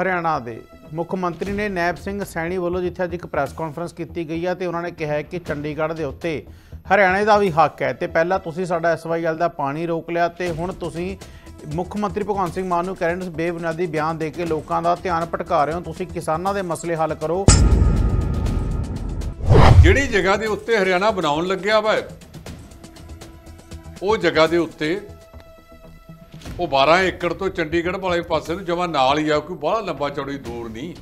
ਹਰਿਆਣਾ ਦੇ। ਮੁੱਖ ਮੰਤਰੀ ਨੇ ਨੈਬ ਸਿੰਘ ਸੈਣੀ ਵੱਲੋਂ ਜਿੱਥੇ ਅੱਜ ਇੱਕ ਪ੍ਰੈਸ ਕਾਨਫਰੰਸ ਕੀਤੀ ਗਈ ਹੈ ਤੇ ਉਹਨਾਂ ਨੇ ਕਿਹਾ ਕਿ ਚੰਡੀਗੜ੍ਹ ਦੇ ਉੱਤੇ ਹਰਿਆਣੇ ਦਾ ਵੀ ਹੱਕ ਹੈ। ਤੇ ਪਹਿਲਾਂ ਤੁਸੀਂ ਸਾਡਾ ਐਸਵਾਈਐਲ ਦਾ ਪਾਣੀ ਰੋਕ ਲਿਆ, ਤੇ ਹੁਣ ਤੁਸੀਂ ਮੁੱਖ ਮੰਤਰੀ ਭਗਵੰਤ ਸਿੰਘ ਮਾਨ ਨੂੰ ਕਹਿ ਕਰੰਟ ਬੇਬੁਨਿਆਦੀ ਬਿਆਨ ਦੇ ਕੇ ਲੋਕਾਂ ਦਾ ਧਿਆਨ ਭਟਕਾ ਰਹੇ ਹੋ। ਤੁਸੀਂ ਕਿਸਾਨਾਂ ਦੇ ਮਸਲੇ ਹੱਲ ਕਰੋ। ਜਿਹੜੀ ਜਗ੍ਹਾ ਦੇ ਉੱਤੇ ਹਰਿਆਣਾ ਬਣਾਉਣ ਲੱਗਿਆ ਵਾ, ਉਹ ਜਗ੍ਹਾ ਦੇ ਉੱਤੇ ਉਹ 12 ਏਕੜ ਤੋਂ ਚੰਡੀਗੜ੍ਹ ਵਾਲੇ ਪਾਸੇ ਨੂੰ ਜਮਾ ਨਾਲ ਹੀ ਆ, ਕੋਈ ਬਾਹਲਾ ਲੰਬਾ ਚੌੜੀ ਦੂਰ ਨਹੀਂ।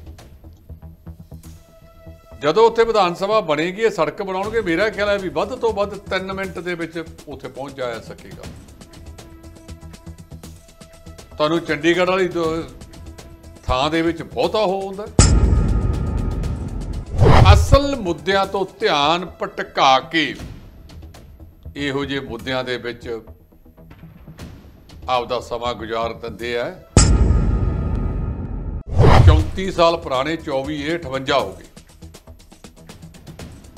ਜਦੋਂ ਉੱਥੇ ਵਿਧਾਨ ਸਭਾ ਬਣੇਗੀ, ਇਹ ਸੜਕ ਬਣਾਉਣਗੇ, ਮੇਰਾ ਖਿਆਲ ਹੈ ਵੀ ਵੱਧ ਤੋਂ ਵੱਧ 3 ਮਿੰਟ ਦੇ ਵਿੱਚ ਉੱਥੇ ਪਹੁੰਚ ਜਾਇਆ ਸਕੇਗਾ। ਤੁਹਾਨੂੰ ਚੰਡੀਗੜ੍ਹ ਵਾਲੀ ਦੋ- ਥਾਂ ਦੇ ਵਿੱਚ ਬਹੁਤਾ ਹੋ ਹੁੰਦਾ। ਅਸਲ ਮੁੱਦਿਆਂ ਤੋਂ ਧਿਆਨ ਭਟਕਾ ਕੇ ਇਹੋ ਜਿਹੇ ਮੁੱਦਿਆਂ ਦੇ ਵਿੱਚ ਆਪਦਾ ਸਮਾਂ ਗੁਜ਼ਾਰ ਦਿੰਦੇ ਆ। 34 ਸਾਲ ਪੁਰਾਣੇ 24 ਇਹ 58 ਹੋ ਗਏ।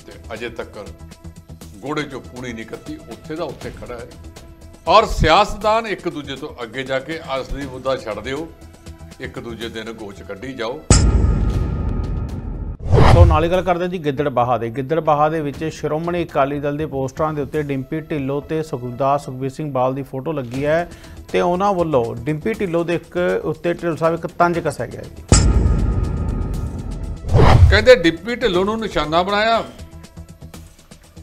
ਤੇ ਅਜੇ ਤੱਕ ਗੋੜੇ ਚੋਂ ਪੂਣੀ ਨਹੀਂ ਕੱਤੀ, ਉੱਥੇ ਦਾ ਉੱਥੇ ਖੜਾ ਹੈ। ਔਰ ਸਿਆਸਤਦਾਨ ਇੱਕ ਦੂਜੇ ਤੋਂ ਅੱਗੇ ਜਾ ਕੇ ਅਸਲੀ ਮੁੱਦਾ ਛੱਡ ਦਿਓ। ਇੱਕ ਦੂਜੇ ਦਿਨ ਗੋਚ ਕੱਢੀ ਜਾਓ। ਸੋ ਨਾਲ ਹੀ ਗੱਲ ਕਰਦੇ ਜੀ ਗਿੱਦੜ ਗਿੱਦੜਬਾਹਾ ਦੇ। ਗਿੱਦੜ ਗਿੱਦੜਬਾਹਾ ਦੇ ਵਿੱਚ ਸ਼੍ਰੋਮਣੀ ਅਕਾਲੀ ਦਲ ਦੇ ਪੋਸਟਰਾਂ ਦੇ ਉੱਤੇ ਡਿੰਪੀ ਢਿੱਲੋਂ ਤੇ ਸੁਖਦਾਸ ਸੁਖਬੀਰ ਸਿੰਘ ਬਾਲ ਦੀ ਫੋਟੋ ਲੱਗੀ ਹੈ। ਤੇ ਉਹਨਾਂ ਵੱਲੋਂ ਡਿੰਪੀ ਢਿੱਲੋਂ ਦੇ ਇੱਕ ਉੱਤੇ ਢਿੱਲੋਂ ਸਾਹਿਬ ਇੱਕ ਤੰਜ ਕੱਸਿਆ ਗਿਆ ਜੀ। ਕਹਿੰਦੇ ਡਿੱਪੀ ਢਿੱਲੋਂ ਨੂੰ ਨਿਸ਼ਾਨਾ ਬਣਾਇਆ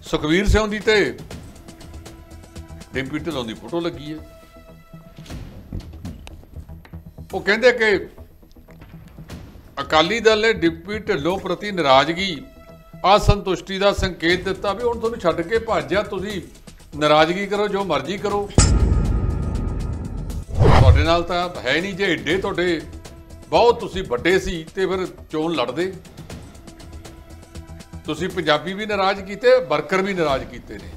ਸੁਖਵੀਰ ਸਿੰਘ ਦੀ ਤੇ ਡਿੰਪੀ ਢਿੱਲੋਂ ਦੀ ਫੋਟੋ ਲੱਗੀ ਹੈ। ਉਹ ਕਹਿੰਦੇ ਕਿ ਅਕਾਲੀ ਦਲ ਨੇ ਡਿੰਪੀ ਢਿੱਲੋਂ ਪ੍ਰਤੀ ਨਾਰਾਜ਼ਗੀ, ਅਸੰਤੁਸ਼ਟੀ ਦਾ ਸੰਕੇਤ ਦਿੱਤਾ ਵੀ ਹੁਣ ਤੁਹਾਨੂੰ ਛੱਡ ਕੇ ਭੱਜਿਆ ਤੁਸੀਂ ਨਾਰਾਜ਼ਗੀ ਕਰੋ ਜੋ ਮਰਜ਼ੀ ਕਰੋ। ਤੁਹਾਡੇ ਨਾਲ ਤਾਂ ਹੈ ਨਹੀਂ ਜੇ ਏਡੇ ਤੁਹਾਡੇ। ਬਹੁਤ ਤੁਸੀਂ ਵੱਡੇ ਸੀ ਤੇ ਫਿਰ ਚੋਣ ਲੜਦੇ। ਤੁਸੀਂ ਪੰਜਾਬੀ ਵੀ ਨਾਰਾਜ਼ ਕੀਤੇ, ਵਰਕਰ ਵੀ ਨਾਰਾਜ਼ ਕੀਤੇ ਨੇ।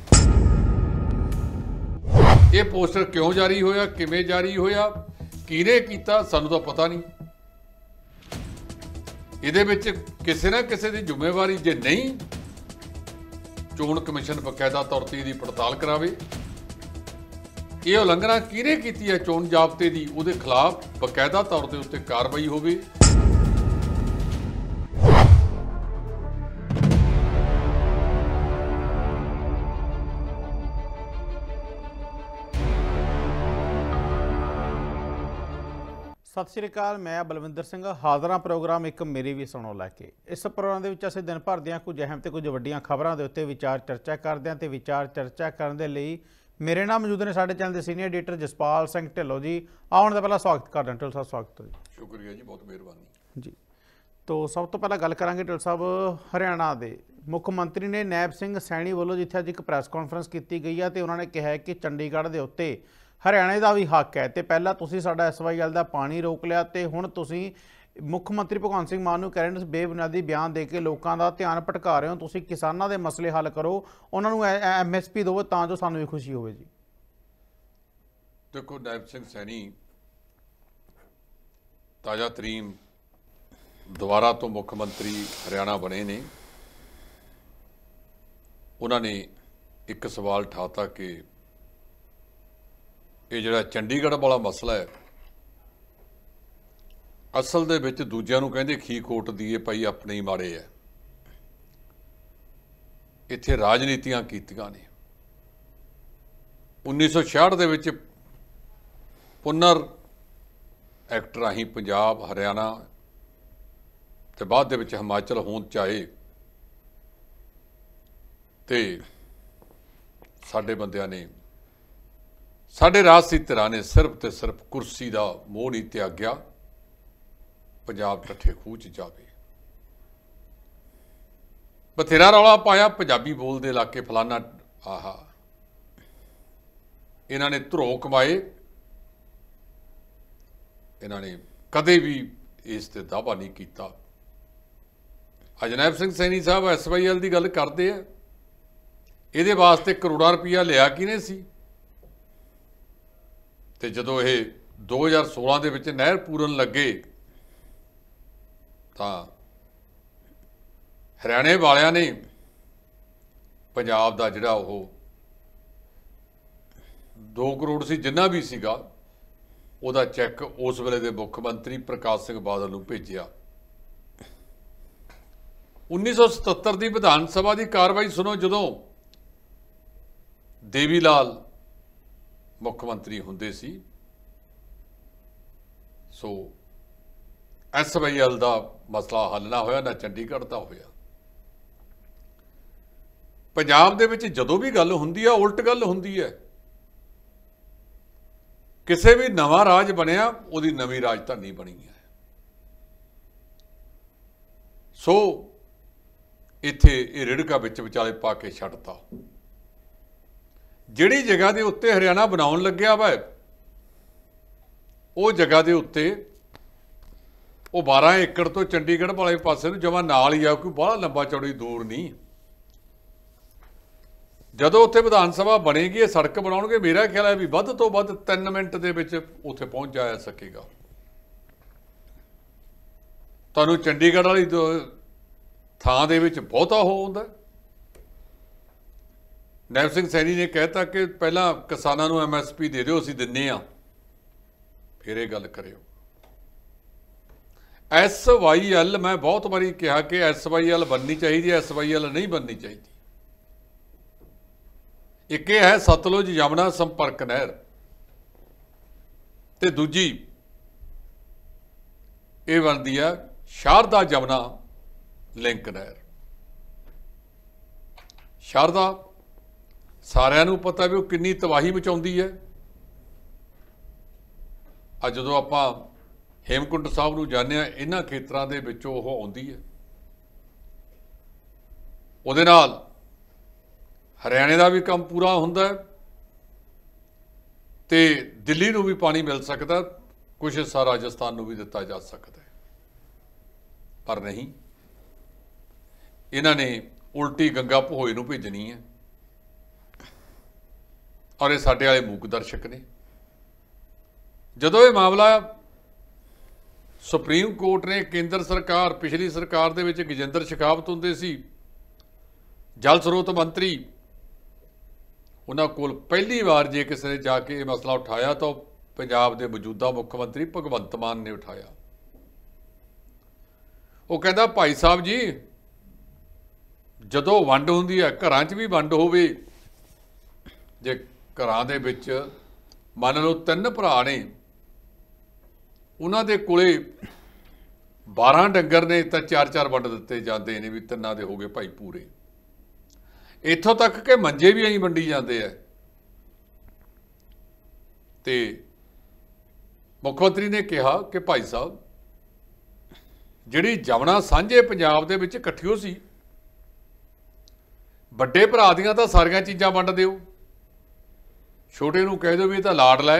ਇਹ ਪੋਸਟਰ ਕਿਉਂ ਜਾਰੀ ਹੋਇਆ, ਕਿਵੇਂ ਜਾਰੀ ਹੋਇਆ, ਕਿਹਨੇ ਕੀਤਾ, ਸਾਨੂੰ ਤਾਂ ਪਤਾ ਨਹੀਂ। ਇਹਦੇ ਵਿੱਚ ਕਿਸੇ ਨਾ ਕਿਸੇ ਦੀ ਜ਼ਿੰਮੇਵਾਰੀ ਜੇ ਨਹੀਂ, ਚੋਣ ਕਮਿਸ਼ਨ ਬਕਾਇਦਾ ਤੌਰ ਤੇ ਇਹਦੀ ਪੜਤਾਲ ਕਰਾਵੇ। ਇਹ ਉਲੰਘਣਾ ਕਿਹਨੇ ਕੀਤੀ ਹੈ? ਚੋਣ ਜ਼ਾਬਤੇ ਦੀ ਉਹਦੇ ਖਿਲਾਫ ਬਕਾਇਦਾ ਤੌਰ ਤੇ ਉੱਤੇ ਕਾਰਵਾਈ ਹੋਵੇ। ਸਤਿ ਸ਼੍ਰੀ ਅਕਾਲ, ਮੈਂ ਬਲਵਿੰਦਰ ਸਿੰਘ। ਹਾਜ਼ਰਾਂ ਪ੍ਰੋਗਰਾਮ ਇੱਕ ਮੇਰੀ ਵੀ ਸੁਣੋ ਲੈ ਕੇ। ਇਸ ਪ੍ਰੋਗਰਾਮ ਦੇ ਵਿੱਚ ਅਸੀਂ ਦਿਨ ਭਰ ਦੀਆਂ ਕੁਝ ਅਹਿਮ ਤੇ ਕੁਝ ਵੱਡੀਆਂ ਖਬਰਾਂ ਦੇ ਉੱਤੇ ਵਿਚਾਰ ਚਰਚਾ ਕਰਦੇ ਹਾਂ ਤੇ ਵਿਚਾਰ ਚਰਚਾ ਕਰਨ ਦੇ ਲਈ ਮੇਰੇ ਨਾਲ ਮੌਜੂਦ ਨੇ ਸਾਡੇ ਚੈਨਲ ਦੇ ਸੀਨੀਅਰ ਐਡੀਟਰ ਜਸਪਾਲ ਸਿੰਘ ਢਿੱਲੋਂ ਜੀ। ਆਉਣ ਦਾ ਪਹਿਲਾਂ ਸਵਾਗਤ ਕਰਦੇ ਹਾਂ। ਢਿੱਲੋਂ ਸਾਹਿਬ ਸਵਾਗਤ ਹੈ ਜੀ। ਸ਼ੁਕਰੀਆ ਜੀ ਬਹੁਤ ਮਿਹਰਬਾਨੀ। ਜੀ। ਤੋਂ ਸਭ ਤੋਂ ਪਹਿਲਾਂ ਗੱਲ ਕਰਾਂਗੇ ਢਿੱਲੋਂ ਸਾਹਿਬ ਹਰਿਆਣਾ ਦੇ। ਮੁੱਖ ਮੰਤਰੀ ਨੇ ਨੈਬ ਸਿੰਘ ਸੈਣੀ ਵੱਲੋਂ ਜਿੱਥੇ ਅੱਜ ਇੱਕ ਪ੍ਰੈਸ ਕਾਨਫਰੰਸ ਕੀਤੀ ਗਈ ਹੈ ਤੇ ਉਹਨਾਂ ਨੇ ਕਿਹਾ ਕਿ ਚੰਡੀਗੜ੍ਹ ਦੇ ਉੱਤੇ ਹਰਿਆਣੇ ਦਾ ਵੀ ਹੱਕ ਹੈ ਤੇ ਪਹਿਲਾਂ ਤੁਸੀਂ ਸਾਡਾ ਐਸਵਾਈਐਲ ਦਾ ਪਾਣੀ ਰੋਕ ਲਿਆ ਤੇ ਹੁਣ ਤੁਸੀਂ ਮੁੱਖ ਮੰਤਰੀ ਭਗਵੰਤ ਸਿੰਘ ਮਾਨ ਨੂੰ ਕਹਿ ਰਹੇ ਕਰੰਟ ਬੇਬੁਨਿਆਦੀ ਬਿਆਨ ਦੇ ਕੇ ਲੋਕਾਂ ਦਾ ਧਿਆਨ ਭਟਕਾ ਰਹੇ ਹੋ, ਤੁਸੀਂ ਕਿਸਾਨਾਂ ਦੇ ਮਸਲੇ ਹੱਲ ਕਰੋ, ਉਹਨਾਂ ਨੂੰ ਐਮਐਸਪੀ ਦਿਓ ਤਾਂ ਜੋ ਸਾਨੂੰ ਵੀ ਖੁਸ਼ੀ ਹੋਵੇ ਜੀ। ਦੇਖੋ, ਨਾਇਬ ਸਿੰਘ ਸੈਣੀ, ਤਾਜ਼ਾ ਤਰੀਨ ਦੁਬਾਰਾ ਤੋਂ ਮੁੱਖ ਮੰਤਰੀ ਹਰਿਆਣਾ ਬਣੇ ਨੇ। ਉਹਨਾਂ ਨੇ ਇੱਕ ਸਵਾਲ ਠਾਤਾ ਕਿ ਇਹ ਜਿਹੜਾ ਚੰਡੀਗੜ੍ਹ ਵਾਲਾ ਮਸਲਾ ਹੈ ਅਸਲ ਦੇ ਵਿੱਚ ਦੂਜਿਆਂ ਨੂੰ ਕਹਿੰਦੇ ਖੀ ਕੋਟ ਦੀਏ ਭਾਈ ਆਪਣੇ ਹੀ ਮਾੜੇ ਐ। ਇੱਥੇ ਰਾਜਨੀਤੀਆਂ ਕੀਤੀਆਂ ਨੇ। 1966 ਦੇ ਵਿੱਚ ਪੁਨਰ ਐਕਟ ਰਾਹੀਂ ਪੰਜਾਬ, ਹਰਿਆਣਾ ਤੇ ਬਾਅਦ ਦੇ ਵਿੱਚ ਹਿਮਾਚਲ ਹੋਂਦ ਚਾਹੇ ਤੇ ਸਾਡੇ ਬੰਦਿਆਂ ਨੇ ਸਾਡੇ ਰਾਜਸੀ ਧਿਰਾਂ ਨੇ ਸਿਰਫ ਤੇ ਸਿਰਫ ਕੁਰਸੀ ਦਾ ਮੋਹ ਨਹੀਂ ਤਿਆਗਿਆ। ਪੰਜਾਬ ਠੱਠੇ ਖੂਹ ਚ ਜਾਵੇ। ਬਥੇਰਾ ਰੌਲਾ ਪਾਇਆ ਪੰਜਾਬੀ ਬੋਲਦੇ ਇਲਾਕੇ ਫਲਾਨਾ, ਆਹਾ। ਇਹਨਾਂ ਨੇ ਧਰੋ ਕਮਾਏ। ਇਹਨਾਂ ਨੇ ਕਦੇ ਵੀ ਇਸ ਤੇ ਦਾਅਵਾ ਨਹੀਂ ਕੀਤਾ। ਅਜਨੈਬ ਸਿੰਘ ਸੈਣੀ ਸਾਹਿਬ ਐਸਵਾਈਐਲ ਦੀ ਗੱਲ ਕਰਦੇ ਆ। ਇਹਦੇ ਵਾਸਤੇ ਕਰੋੜਾਂ ਰੁਪਈਆ ਲਿਆ ਕਿਨੇ ਸੀ? ਤੇ ਜਦੋਂ ਇਹ 2016 ਦੇ ਵਿੱਚ ਨਹਿਰ ਪੂਰਨ ਲੱਗੇ ਤਾਂ ਹਰਿਆਣੇ ਵਾਲਿਆਂ ਨੇ ਪੰਜਾਬ ਦਾ ਜਿਹੜਾ ਉਹ 2 ਕਰੋੜ ਸੀ, ਜਿੰਨਾ ਵੀ ਸੀਗਾ, ਉਹਦਾ ਚੈੱਕ ਉਸ ਵੇਲੇ ਦੇ ਮੁੱਖ ਮੰਤਰੀ ਪ੍ਰਕਾਸ਼ ਸਿੰਘ ਬਾਦਲ ਨੂੰ ਭੇਜਿਆ। 1977 ਦੀ ਵਿਧਾਨ ਸਭਾ ਦੀ ਕਾਰਵਾਈ ਸੁਣੋ, ਜਦੋਂ ਦੇਵੀ ਲਾਲ ਮੁੱਖ ਮੰਤਰੀ ਹੁੰਦੇ ਸੀ, ਸੋ ਐਸਵਾਈਐਲ ਦਾ ਮਸਲਾ ਹੱਲ ਨਾ ਹੋਇਆ, ਨਾ ਚੰਡੀਗੜ੍ਹ ਦਾ ਹੋਇਆ। ਪੰਜਾਬ ਦੇ ਵਿੱਚ ਜਦੋਂ ਵੀ ਗੱਲ ਹੁੰਦੀ ਹੈ ਉਲਟ ਗੱਲ ਹੁੰਦੀ ਹੈ ਕਿਸੇ ਵੀ ਨਵਾਂ ਰਾਜ ਬਣਿਆ, ਉਹਦੀ ਨਵੀਂ ਰਾਜਧਾਨੀ ਬਣੀ ਹੈ ਸੋ, ਇੱਥੇ ਇਹ ਰਿੜਕਾ ਵਿੱਚ ਵਿਚਾਲੇ ਪਾ ਕੇ ਛੱਡਤਾ। ਜਿਹੜੀ ਜਗ੍ਹਾ ਦੇ ਉੱਤੇ ਹਰਿਆਣਾ ਬਣਾਉਣ ਲੱਗਿਆ ਵਾ, ਉਹ ਜਗ੍ਹਾ ਦੇ ਉੱਤੇ ਉਹ 12 ਏਕੜ ਤੋਂ ਚੰਡੀਗੜ੍ਹ ਵਾਲੇ ਪਾਸੇ ਨੂੰ ਜਮਾ ਨਾਲ ਹੀ ਆ, ਕੋਈ ਬੜਾ ਲੰਬਾ ਚੌੜੀ ਦੂਰ ਨਹੀਂ। ਜਦੋਂ ਉੱਥੇ ਵਿਧਾਨ ਸਭਾ ਬਣੇਗੀ, ਇਹ ਸੜਕ ਬਣਾਉਣਗੇ, ਮੇਰਾ ਖਿਆਲ ਹੈ ਵੀ ਵੱਧ ਤੋਂ ਵੱਧ 3 ਮਿੰਟ ਦੇ ਵਿੱਚ ਉੱਥੇ ਪਹੁੰਚ ਜਾ ਸਕੇਗਾ। ਤੁਹਾਨੂੰ ਚੰਡੀਗੜ੍ਹ ਵਾਲੀ ਦੋ- ਥਾਂ ਦੇ ਵਿੱਚ ਬਹੁਤਾ ਹੋ ਹੁੰਦਾ। ਨੈਬ ਸਿੰਘ ਸੈਣੀ ਨੇ ਕਹਿਤਾ ਕਿ ਪਹਿਲਾਂ ਕਿਸਾਨਾਂ ਨੂੰ ਐਮਐਸਪੀ ਦੇ ਦਿਓ, ਅਸੀਂ ਦਿੰਨੇ ਆ। ਫਿਰ ਇਹ ਗੱਲ ਕਰਿਓ। ਐਸਵਾਈਐਲ ਮੈਂ ਬਹੁਤ ਵਾਰੀ ਕਿਹਾ ਕਿ ਐਸਵਾਈਐਲ ਬਣਨੀ ਚਾਹੀਦੀ ਹੈ ਐਸਵਾਈਐਲ ਨਹੀਂ ਬਣਨੀ ਚਾਹੀਦੀ। ਇੱਕ ਇਹ ਹੈ ਸਤਲੁਜ ਯਮਨਾ ਸੰਪਰਕ ਨਹਿਰ ਤੇ ਦੂਜੀ ਇਹ ਬਣਦੀ ਆ ਸ਼ਾਰਦਾ ਜਮਨਾ ਲਿੰਕ ਨਹਿਰ। ਸ਼ਾਰਦਾ, ਸਾਰਿਆਂ ਨੂੰ ਪਤਾ ਵੀ ਉਹ ਕਿੰਨੀ ਤਬਾਹੀ ਮਚਾਉਂਦੀ ਹੈ। ਅੱਜ ਜਦੋਂ ਆਪਾਂ ਹੇਮਕੁੰਟ ਸਾਹਿਬ ਨੂੰ ਜਾਂਦੇ ਇਹਨਾਂ ਖੇਤਰਾਂ ਦੇ ਵਿੱਚੋਂ ਉਹ ਆਉਂਦੀ ਹੈ। ਉਹਦੇ ਨਾਲ ਹਰਿਆਣੇ ਦਾ ਵੀ ਕੰਮ ਪੂਰਾ ਹੁੰਦਾ ਹੈ ਤੇ ਦਿੱਲੀ ਨੂੰ ਵੀ ਪਾਣੀ ਮਿਲ ਸਕਦਾ ਕੁਝ ਹਿੱਸਾ ਰਾਜਸਥਾਨ ਨੂੰ ਵੀ ਦਿੱਤਾ ਜਾ ਸਕਦਾ ਪਰ ਨਹੀਂ, ਇਹਨਾਂ ਨੇ ਉਲਟੀ ਗੰਗਾ ਭੋਏ ਨੂੰ ਭੇਜਣੀ ਹੈ ਔਰ ਇਹ ਸਾਡੇ ਵਾਲੇ ਮੂਕ ਦਰਸ਼ਕ ਨੇ। ਜਦੋਂ ਇਹ ਮਾਮਲਾ ਸੁਪਰੀਮ ਕੋਰਟ ਨੇ ਕੇਂਦਰ ਸਰਕਾਰ, ਪਿਛਲੀ ਸਰਕਾਰ ਦੇ ਵਿੱਚ ਗਜਿੰਦਰ ਸ਼ਿਕਾਵਤ ਹੁੰਦੇ ਸੀ। ਜਲ ਸਰੋਤ ਮੰਤਰੀ, ਉਹਨਾਂ ਕੋਲ ਪਹਿਲੀ ਵਾਰ ਜੇ ਕਿਸੇ ਨੇ ਜਾ ਕੇ ਇਹ ਮਸਲਾ ਉਠਾਇਆ ਤਾਂ ਉਹ ਪੰਜਾਬ ਦੇ ਮੌਜੂਦਾ ਮੁੱਖ ਮੰਤਰੀ ਭਗਵੰਤ ਮਾਨ ਨੇ ਉਠਾਇਆ। ਉਹ ਕਹਿੰਦਾ, ਭਾਈ ਸਾਹਿਬ ਜੀ, ਜਦੋਂ ਵੰਡ ਹੁੰਦੀ ਹੈ, ਘਰਾਂ 'ਚ ਵੀ ਵੰਡ ਹੋਵੇ, ਜੇ ਘਰਾਂ ਦੇ ਵਿੱਚ ਮੰਨ ਲਓ ਤਿੰਨ ਭਰਾ ਨੇ ਉਹਨਾਂ ਦੇ ਕੋਲੇ 12 ਡੰਗਰ ਨੇ ਤਾਂ ਚਾਰ ਚਾਰ ਵੰਡ ਦਿੱਤੇ ਜਾਂਦੇ ਨੇ ਵੀ ਤਿੰਨਾਂ ਦੇ ਹੋ ਗਏ ਭਾਈ ਪੂਰੇ। ਇੱਥੋਂ ਤੱਕ ਕਿ ਮੰਜੇ ਵੀ ਐਂ ਵੰਡੀ ਜਾਂਦੇ ਆ ਤੇ ਮੁੱਖ ਮੰਤਰੀ ਨੇ ਕਿਹਾ ਕਿ ਭਾਈ ਸਾਹਿਬ, ਜਿਹੜੀ ਜਮਨਾ ਸਾਂਝੇ ਪੰਜਾਬ ਦੇ ਵਿੱਚ ਇਕੱਠਿਓ ਸੀ, ਵੱਡੇ ਭਰਾ ਦੀਆਂ ਤਾਂ ਸਾਰੀਆਂ ਚੀਜ਼ਾਂ ਵੰਡ ਦਿਓ। ਛੋਟੇ ਨੂੰ ਕਹਿ ਦਿਓ ਵੀ ਇਹ ਤਾਂ ਲਾਡ ਲੈ,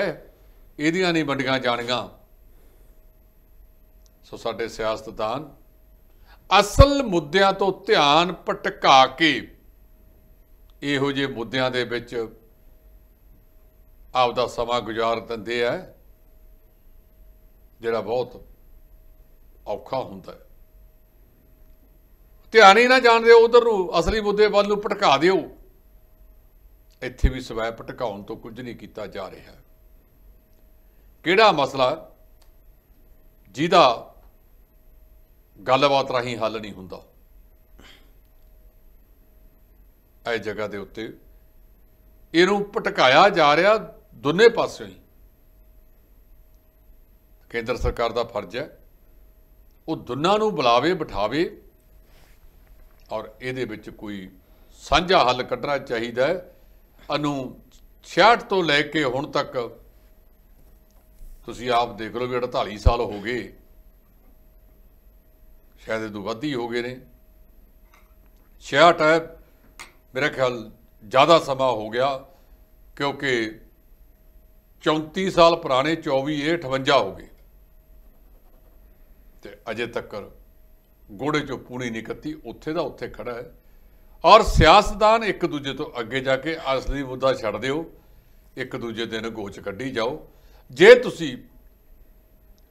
ਇਹਦੀਆਂ ਨਹੀਂ ਵੰਡੀਆਂ ਜਾਣੀਆਂ। ਸੋ ਸਾਡੇ ਸਿਆਸਤਦਾਨ, ਅਸਲ ਮੁੱਦਿਆਂ ਤੋਂ ਧਿਆਨ ਭਟਕਾ ਕੇ ਇਹੋ ਜਿਹੇ ਮੁੱਦਿਆਂ ਦੇ ਵਿੱਚ ਆਪਦਾ ਸਮਾਂ ਗੁਜ਼ਾਰ ਦਿੰਦੇ ਆ, ਜਿਹੜਾ ਬਹੁਤ ਔਖਾ ਹੁੰਦਾ ਹੈ। ਧਿਆਨ ਹੀ ਨਾ ਜਾਣਦੇ ਉਧਰ ਨੂੰ, ਅਸਲੀ ਮੁੱਦੇ ਵੱਲ ਨੂੰ ਭਟਕਾ ਦਿਓ। ਇੱਥੇ ਵੀ ਸਵੈ ਭਟਕਾਉਣ ਤੋਂ ਕੁਝ ਨਹੀਂ ਕੀਤਾ ਜਾ ਰਿਹਾ। ਕਿਹੜਾ ਮਸਲਾ? ਜਿਹਦਾ ਗੱਲਬਾਤ ਰਾਹੀਂ ਹੱਲ ਨਹੀਂ ਹੁੰਦਾ। ਇਹ ਜਗ੍ਹਾ ਦੇ ਉੱਤੇ ਇਹਨੂੰ ਭਟਕਾਇਆ ਜਾ ਰਿਹਾ ਦੋਨੇ ਪਾਸਿਓਂ ਹੀ। ਕੇਂਦਰ ਸਰਕਾਰ ਦਾ ਫਰਜ਼ ਹੈ, ਉਹ ਦੋਨਾਂ ਨੂੰ ਬੁਲਾਵੇ, ਬਿਠਾਵੇ ਔਰ ਇਹਦੇ ਵਿੱਚ ਕੋਈ ਸਾਂਝਾ ਹੱਲ ਕੱਢਣਾ ਚਾਹੀਦਾ ਹੈ। ਅਨੂ 66 ਤੋਂ ਲੈ ਕੇ ਹੁਣ ਤੱਕ ਤੁਸੀਂ ਆਪ ਦੇਖ ਲਓ ਵੀ 48 ਸਾਲ ਹੋ ਗਏ। ਸ਼ਾਇਦ ਇਹ ਤੋਂ ਵੱਧ ਹੀ ਹੋ ਗਏ ਨੇ। 66 ਹੈ। ਮੇਰਾ ਖਿਆਲ ਜ਼ਿਆਦਾ ਸਮਾਂ ਹੋ ਗਿਆ ਕਿਉਂਕਿ 34 ਸਾਲ ਪੁਰਾਣੇ 24 ਇਹ 58 ਹੋ ਗਏ। ਤੇ ਅਜੇ ਤੱਕ ਗੋੜੇ ਚੋਂ ਪੂਣੀ ਨਹੀਂ ਕੱਤੀ, ਉੱਥੇ ਦਾ ਉੱਥੇ ਖੜਾ ਹੈ। ਔਰ ਸਿਆਸਤਦਾਨ ਇੱਕ ਦੂਜੇ ਤੋਂ ਅੱਗੇ ਜਾ ਕੇ ਅਸਲੀ ਮੁੱਦਾ ਛੱਡ ਦਿਓ। ਇੱਕ ਦੂਜੇ ਦੇ ਨਗੋਚ ਕੱਢੀ ਜਾਓ। ਜੇ ਤੁਸੀਂ